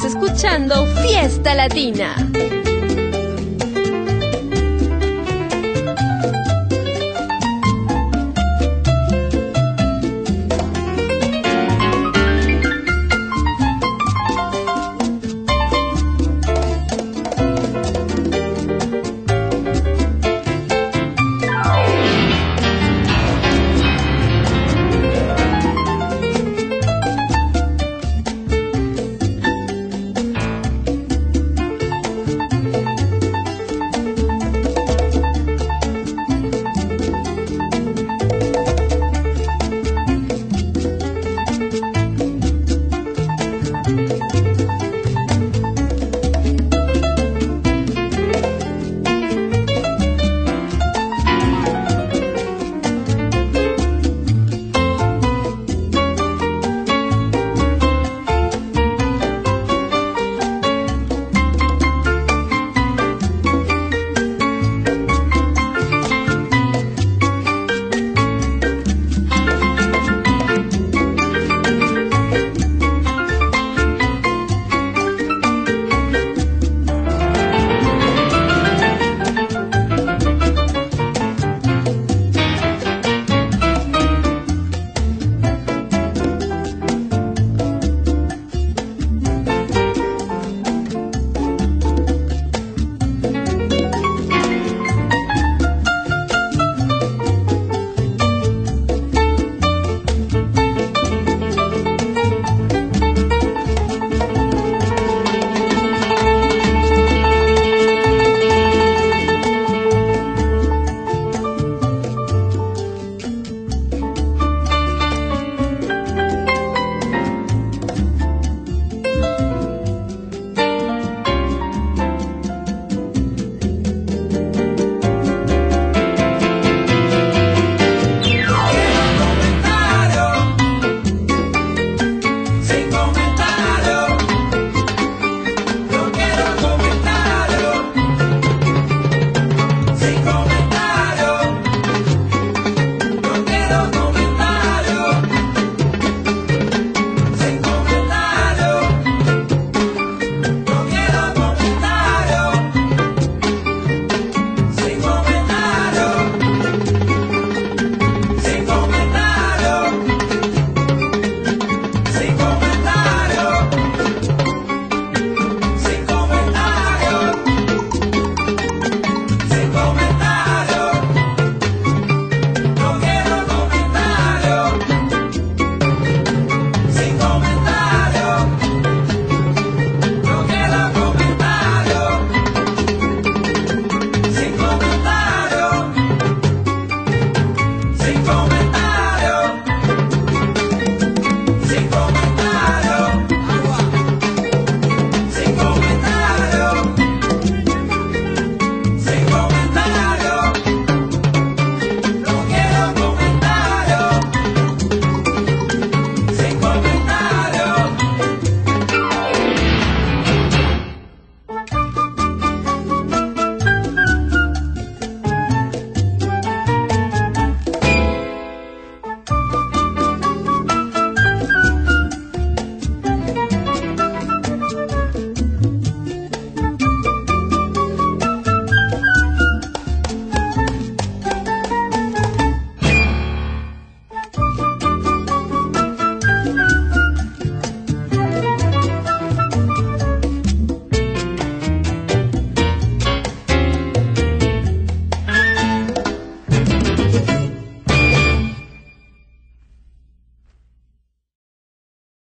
Escuchando Fiesta Latina.